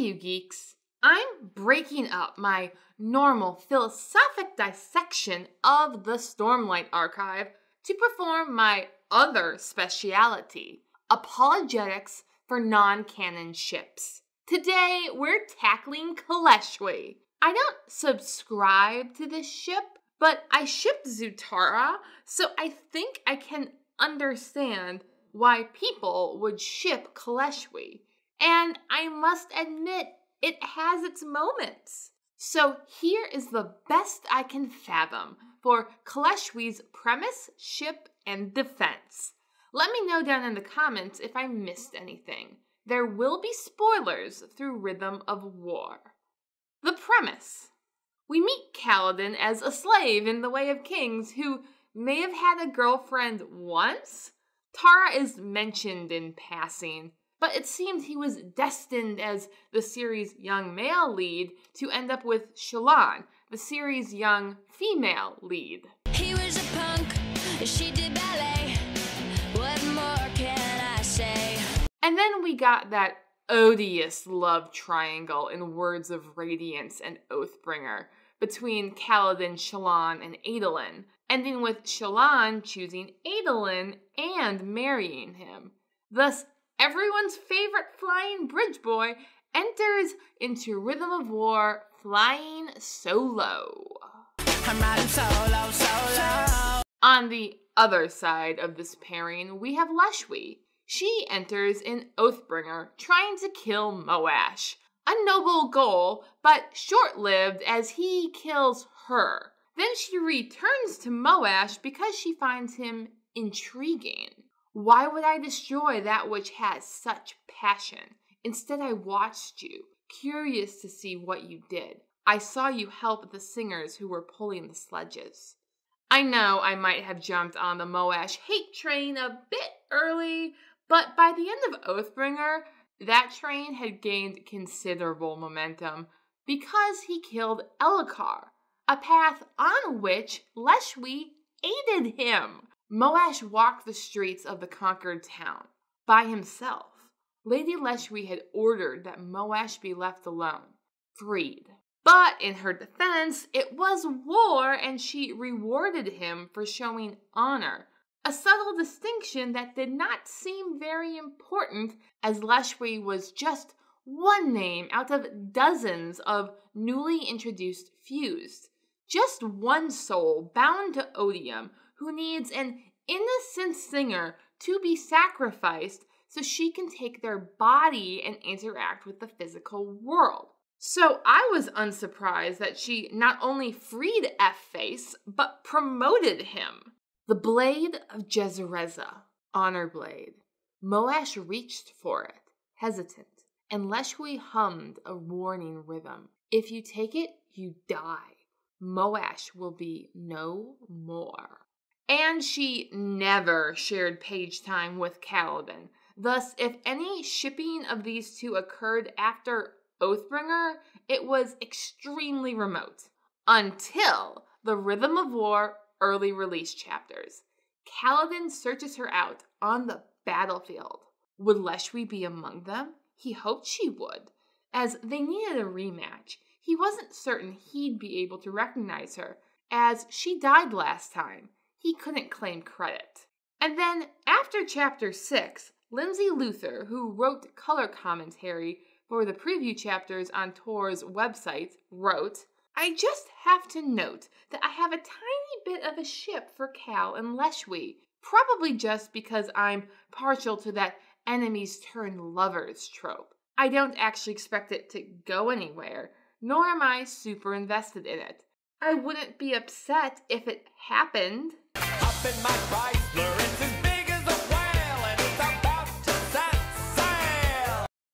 you geeks. I'm breaking up my normal philosophic dissection of the Stormlight Archive to perform my other speciality apologetics for non canon ships. Today, we're tackling Kaleshwi. I don't subscribe to this ship, but I ship Zutara, so I think I can understand why people would ship Kaleshwi. And I must admit, it has its moments. So here is the best I can fathom for Kaleshwi's premise, ship, and defense. Let me know down in the comments if I missed anything. There will be spoilers through Rhythm of War. The premise. We meet Kaladin as a slave in the Way of Kings who may have had a girlfriend once. Tara is mentioned in passing, but it seemed he was destined as the series' young male lead to end up with Shallan, the series' young female lead. He was a punk, she did ballet. What more can I say? And then we got that odious love triangle in Words of Radiance and Oathbringer between Kaladin, Shallan, and Adolin, ending with Shallan choosing Adolin and marrying him. Thus, everyone's favorite flying bridge boy enters into Rhythm of War flying solo. solo, solo. On the other side of this pairing, we have Leshwi. She enters in Oathbringer, trying to kill Moash. A noble goal, but short lived as he kills her. Then she returns to Moash because she finds him intriguing. Why would I destroy that which has such passion? Instead, I watched you, curious to see what you did. I saw you help the singers who were pulling the sledges. I know I might have jumped on the Moash hate train a bit early, but by the end of Oathbringer, that train had gained considerable momentum because he killed Elhokar, a path on which Leshwi aided him. Moash walked the streets of the conquered town by himself. Lady Leshwi had ordered that Moash be left alone, freed. But in her defense, it was war and she rewarded him for showing honor a subtle distinction that did not seem very important as Leshwi was just one name out of dozens of newly introduced fused. Just one soul bound to odium who needs an innocent singer to be sacrificed so she can take their body and interact with the physical world. So I was unsurprised that she not only freed F Face, but promoted him. The blade of Jezerezeh, honor blade. Moash reached for it, hesitant, and Leshwi hummed a warning rhythm. If you take it, you die. Moash will be no more. And she never shared page time with Kaladin. Thus, if any shipping of these two occurred after Oathbringer, it was extremely remote. Until the Rhythm of War early release chapters. Kaladin searches her out on the battlefield. Would Leshwi be among them? He hoped she would, as they needed a rematch. He wasn't certain he'd be able to recognize her, as she died last time. He couldn't claim credit. And then, after chapter 6, Lyndsey Luther, who wrote color commentary for the preview chapters on Tor's website, wrote, I just have to note that I have a tiny bit of a ship for Kal and Leshwi, probably just because I'm partial to that enemies turn lovers trope. I don't actually expect it to go anywhere, nor am I super invested in it. I wouldn't be upset if it happened.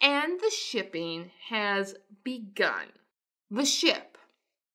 And the shipping has begun. The ship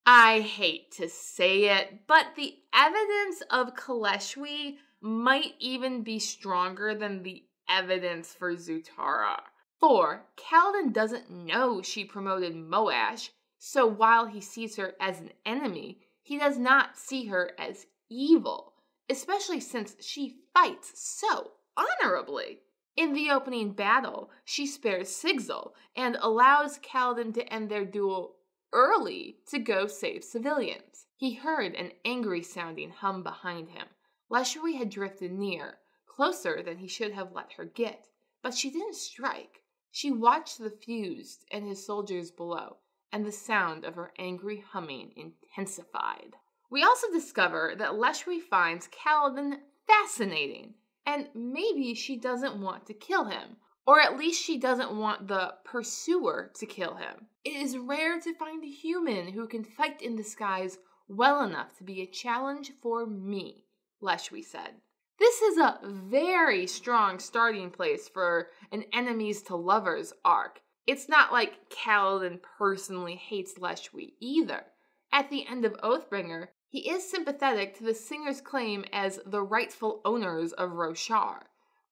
I hate to say it, but the evidence of Kaleshwi might even be stronger than the evidence for Zutara. For Kaladin doesn't know she promoted Moash, so while he sees her as an enemy, he does not see her as evil, especially since she fights so honorably. In the opening battle, she spares Sigzil and allows Kaladin to end their duel early to go save civilians. He heard an angry sounding hum behind him. Leshwi had drifted near, closer than he should have let her get, but she didn't strike. She watched the fused and his soldiers below, and the sound of her angry humming intensified. We also discover that Leshwi finds Kaladin fascinating, and maybe she doesn't want to kill him, or at least she doesn't want the pursuer to kill him. It is rare to find a human who can fight in skies well enough to be a challenge for me, Leshwi said. This is a very strong starting place for an enemies to lovers arc. It's not like Kaladin personally hates Leshwi either. At the end of Oathbringer, he is sympathetic to the singer's claim as the rightful owners of Roshar.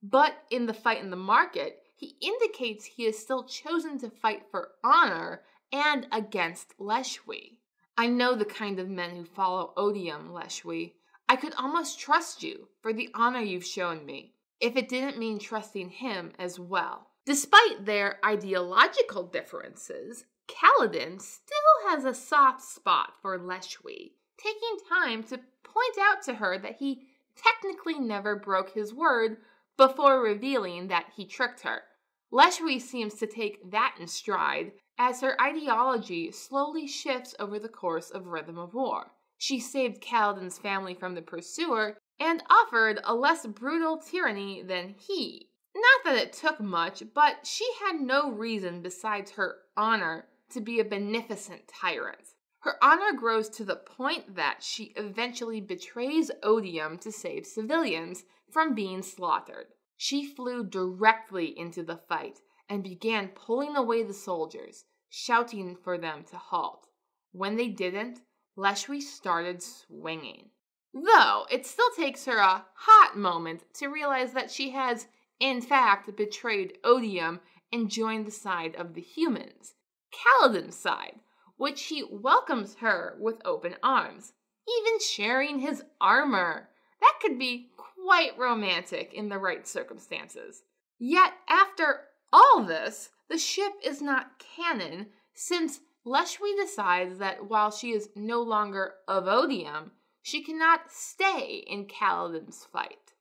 But in the fight in the market, he indicates he has still chosen to fight for honor and against Leshwi. I know the kind of men who follow odium, Leshwi. I could almost trust you for the honor you've shown me, if it didn't mean trusting him as well. Despite their ideological differences, Kaladin still has a soft spot for Leshwi, taking time to point out to her that he technically never broke his word before revealing that he tricked her. Leshwi seems to take that in stride as her ideology slowly shifts over the course of Rhythm of War. She saved Kaladin's family from the pursuer and offered a less brutal tyranny than he. Not that it took much, but she had no reason besides her honor to be a beneficent tyrant. Her honor grows to the point that she eventually betrays Odium to save civilians from being slaughtered. She flew directly into the fight and began pulling away the soldiers, shouting for them to halt. When they didn't, Leshwi started swinging. Though it still takes her a hot moment to realize that she has, in fact, betrayed Odium and joined the side of the humans, Kaladin's side, which he welcomes her with open arms, even sharing his armor. That could be quite romantic in the right circumstances. Yet, after all this, the ship is not canon since Leshwi decides that while she is no longer of Odium, she cannot stay in Kaladin's fight.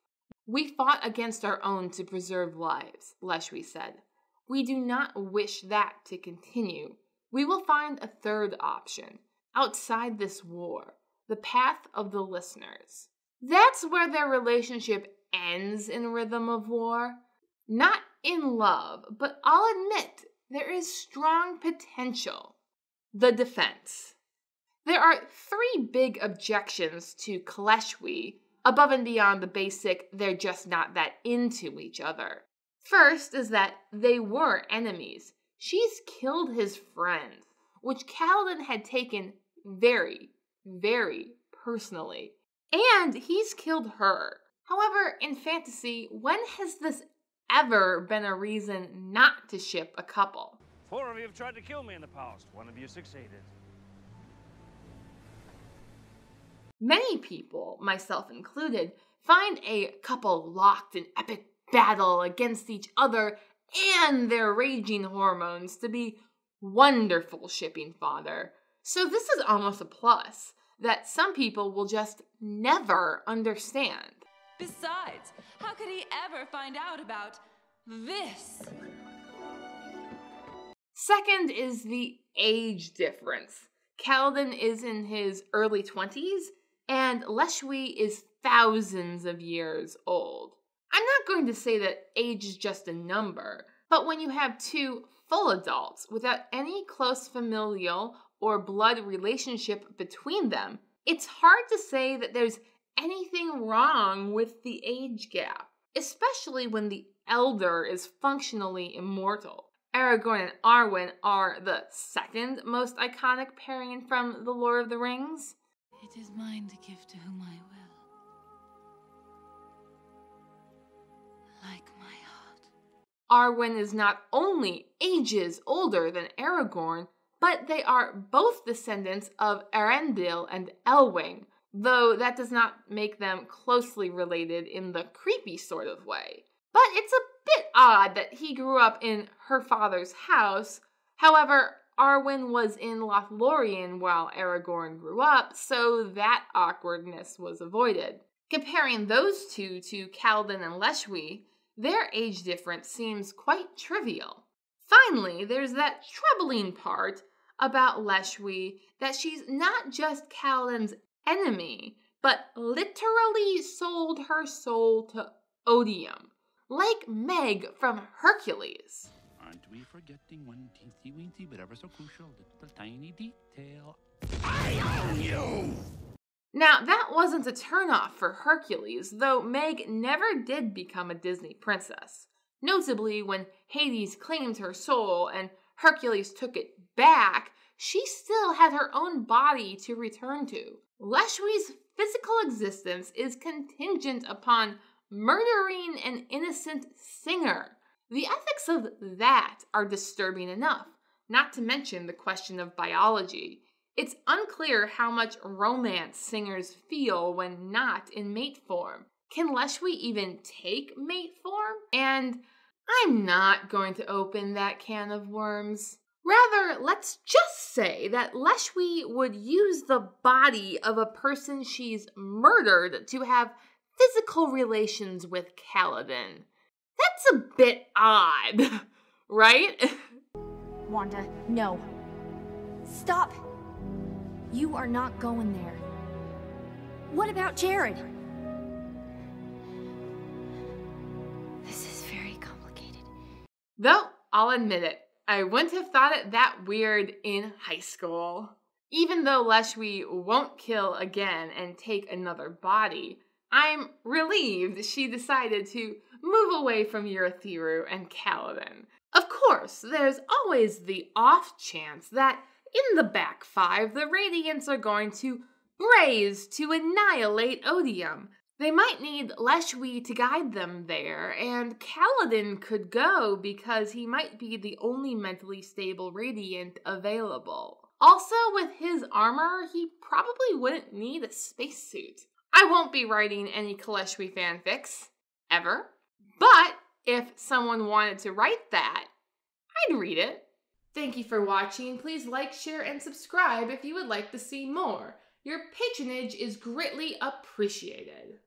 We fought against our own to preserve lives, Leshwi said. We do not wish that to continue. We will find a third option, outside this war, the path of the listeners. That's where their relationship ends in Rhythm of War. Not in love, but I'll admit there is strong potential. The defense. There are three big objections to Kaleshwi, above and beyond the basic they're just not that into each other. First is that they were enemies. She's killed his friend, which Kaladin had taken very, very personally. And he's killed her. However, in fantasy, when has this ever been a reason not to ship a couple? Four of you have tried to kill me in the past. One of you succeeded. Many people, myself included, find a couple locked in epic battle against each other and their raging hormones to be wonderful shipping fodder. So this is almost a plus that some people will just never understand. Besides, how could he ever find out about this? Second is the age difference. Kaladin is in his early 20s, and Leshwi is thousands of years old. I'm not going to say that age is just a number, but when you have two full adults without any close familial or blood relationship between them, it's hard to say that there's anything wrong with the age gap, especially when the elder is functionally immortal. Aragorn and Arwen are the second most iconic pairing from The Lord of the Rings. It is mine to give to whom I will. Like my heart. Arwen is not only ages older than Aragorn, but they are both descendants of Eärendil and Elwing, though that does not make them closely related in the creepy sort of way. But it's a bit odd that he grew up in her father's house. However, Arwen was in Lothlorien while Aragorn grew up, so that awkwardness was avoided. Comparing those two to Kaladin and Leshwi, their age difference seems quite trivial. Finally, there's that troubling part about Leshwi that she's not just Kaladin's enemy, but literally sold her soul to odium, like Meg from Hercules. Aren't we forgetting one teensy weensy but ever so crucial little tiny detail? I own you! Now, that wasn't a turnoff for Hercules, though Meg never did become a Disney princess. Notably, when Hades claimed her soul and Hercules took it back, she still had her own body to return to. Leshwi's physical existence is contingent upon murdering an innocent singer. The ethics of that are disturbing enough, not to mention the question of biology. It's unclear how much romance singers feel when not in mate form. Can Leshwi even take mate form? And I'm not going to open that can of worms. Rather, let's just say that Leshwi would use the body of a person she's murdered to have physical relations with Kaladin. That's a bit odd, right? Wanda, no. Stop! You are not going there. What about Jared? This is very complicated. Though, I'll admit it, I wouldn't have thought it that weird in high school. Even though Leshwi won't kill again and take another body, I'm relieved she decided to move away from Urithiru and Kaladin. Of course, there's always the off chance that in the back five, the Radiants are going to Braize to annihilate Odium. They might need Leshwi to guide them there, and Kaladin could go because he might be the only mentally stable Radiant available. Also, with his armor, he probably wouldn't need a spacesuit. I won't be writing any Kaleshwi fanfics, ever. But if someone wanted to write that, I'd read it. Thank you for watching. Please like, share, and subscribe if you would like to see more. Your patronage is greatly appreciated.